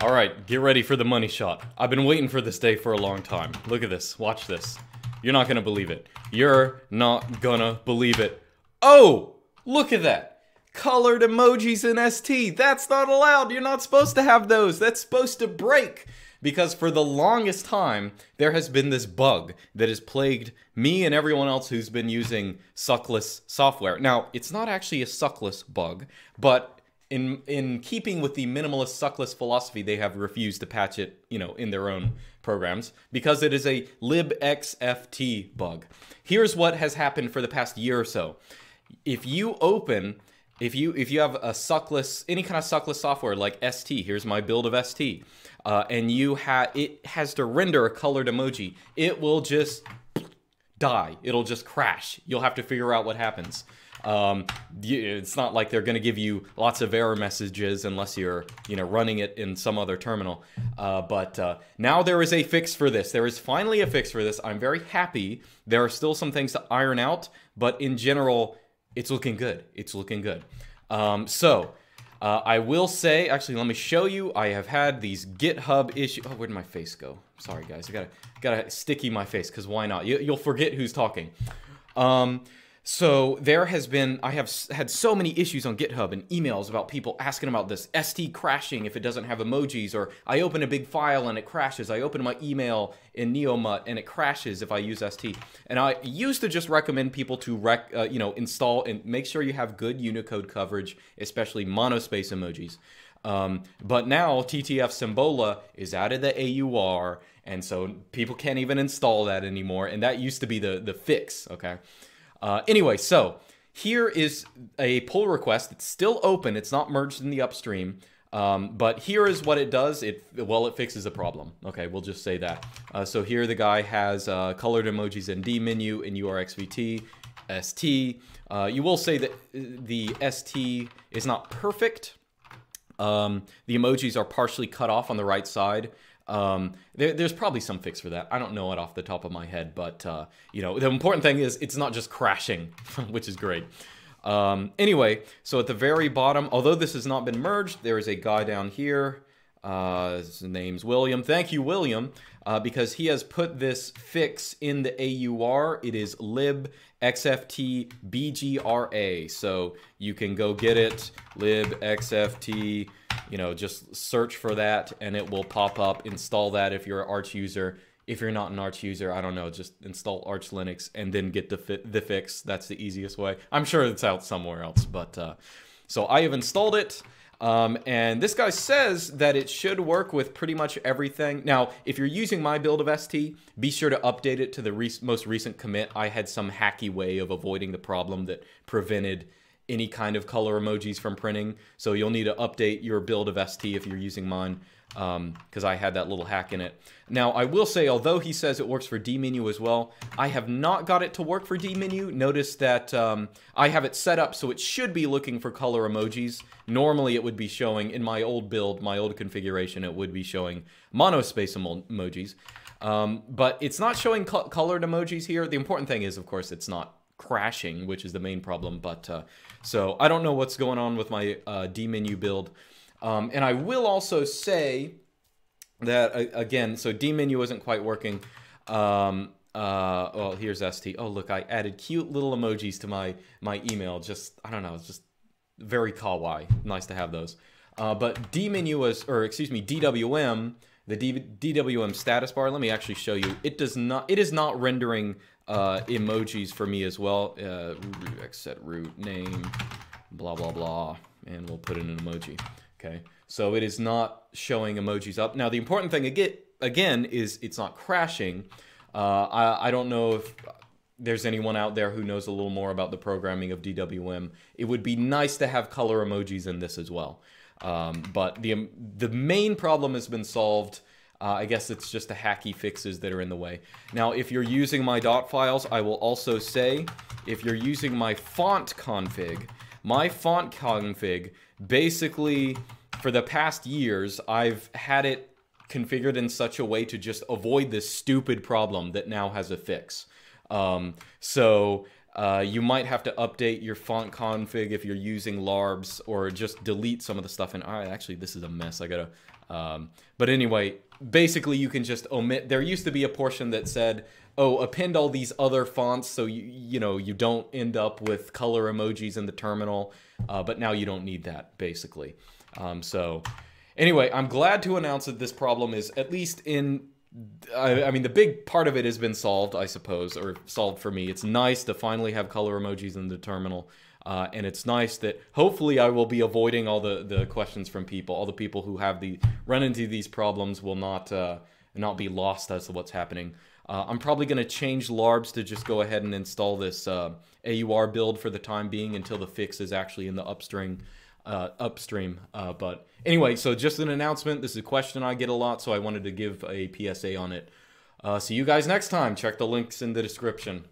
All right, get ready for the money shot. I've been waiting for this day for a long time. Look at this. Watch this. You're not gonna believe it. You're not gonna believe it. Oh, look at that. Colored emojis in ST. That's not allowed. You're not supposed to have those. That's supposed to break. Because for the longest time, there has been this bug that has plagued me and everyone else who's been using suckless software. Now, it's not actually a suckless bug, but in in keeping with the minimalist suckless philosophy, they have refused to patch it, you know, in their own programs because it is a libxft bug. Here's what has happened for the past year or so. If you open if you if you have a suckless any kind of suckless software like ST, here's my build of ST, uh, and you have it has to render a colored emoji, it will just die. It'll just crash. You'll have to figure out what happens. Um, it's not like they're going to give you lots of error messages unless you're, you know, running it in some other terminal. Uh, but uh, now there is a fix for this. There is finally a fix for this. I'm very happy. There are still some things to iron out, but in general, it's looking good. It's looking good. Um, so uh, I will say, actually, let me show you. I have had these GitHub issues. Oh, where did my face go? Sorry, guys. I gotta gotta sticky my face because why not? You, will forget who's talking. Um, so there has been, I have had so many issues on GitHub and emails about people asking about this ST crashing if it doesn't have emojis, or I open a big file and it crashes. I open my email in NeoMutt and it crashes if I use ST. And I used to just recommend people to rec, uh, you know, install and make sure you have good Unicode coverage, especially monospace emojis. Um, but now TTF Symbola is out of the AUR, and so people can't even install that anymore. And that used to be the the fix. Okay. Uh, anyway, so here is a pull request. that's still open. It's not merged in the upstream. Um, but here is what it does. It well, it fixes a problem. Okay, we'll just say that. Uh, so here the guy has uh, colored emojis in dmenu in URXVT, ST. Uh, you will say that the ST is not perfect. Um, the emojis are partially cut off on the right side. Um, there, there's probably some fix for that. I don't know it off the top of my head, but uh, you know, the important thing is it's not just crashing, which is great. Um, anyway, so at the very bottom, although this has not been merged, there is a guy down here. Uh, his name's William. Thank you, William, uh, because he has put this fix in the AUR. It is lib xft bgra. So you can go get it, lib xft you know, just search for that and it will pop up. Install that if you're an Arch user. If you're not an Arch user, I don't know, just install Arch Linux and then get the, fi the fix. That's the easiest way. I'm sure it's out somewhere else, but uh, so I have installed it. Um, and this guy says that it should work with pretty much everything. Now, if you're using my build of ST, be sure to update it to the re most recent commit. I had some hacky way of avoiding the problem that prevented any kind of color emojis from printing. So you'll need to update your build of ST if you're using mine because um, I had that little hack in it. Now, I will say, although he says it works for dmenu as well, I have not got it to work for dmenu. Notice that um, I have it set up so it should be looking for color emojis. Normally, it would be showing, in my old build, my old configuration, it would be showing monospace emo emojis. Um, but it's not showing co colored emojis here. The important thing is, of course, it's not crashing, which is the main problem. But uh, so I don't know what's going on with my uh, dmenu build. Um, and I will also say that again, so dmenu isn't quite working. Um, uh, well, here's ST. Oh, look, I added cute little emojis to my my email. Just I don't know, it's just very kawaii. Nice to have those. Uh, but dmenu was, or excuse me, DWM, the DWM status bar. Let me actually show you. It does not. It is not rendering uh, emojis for me as well. Uh, set root name, blah, blah, blah, and we'll put in an emoji. Okay, so it is not showing emojis up. Now, the important thing again, is it's not crashing. Uh, I, I don't know if there's anyone out there who knows a little more about the programming of DWM. It would be nice to have color emojis in this as well. Um, but the, the main problem has been solved uh, I guess it's just the hacky fixes that are in the way. Now, if you're using my dot files, I will also say, if you're using my font config, my font config, basically, for the past years, I've had it configured in such a way to just avoid this stupid problem that now has a fix. Um, so Uh, you might have to update your font config if you're using Larbs or just delete some of the stuff. And right, actually, this is a mess. I gotta. Um, but anyway, basically, you can just omit. There used to be a portion that said, "Oh, append all these other fonts so you you know you don't end up with color emojis in the terminal." Uh, but now you don't need that, basically. Um, so anyway, I'm glad to announce that this problem is at least in I, I, mean, the big part of it has been solved, I suppose, or solved for me. It's nice to finally have color emojis in the terminal. Uh, and it's nice that hopefully I will be avoiding all the, the questions from people. All the people who have the run into these problems will not uh, not be lost as to what's happening. Uh, I'm probably going to change Larbs to just go ahead and install this uh, AUR build for the time being until the fix is actually in the upstream uh, upstream. Uh, but anyway, so just an announcement. This is a question I get a lot, so I wanted to give a PSA on it. Uh, see you guys next time. Check the links in the description.